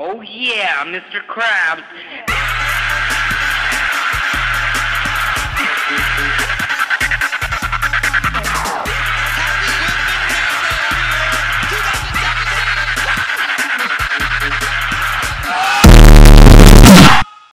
Oh yeah, Mr. Krabs.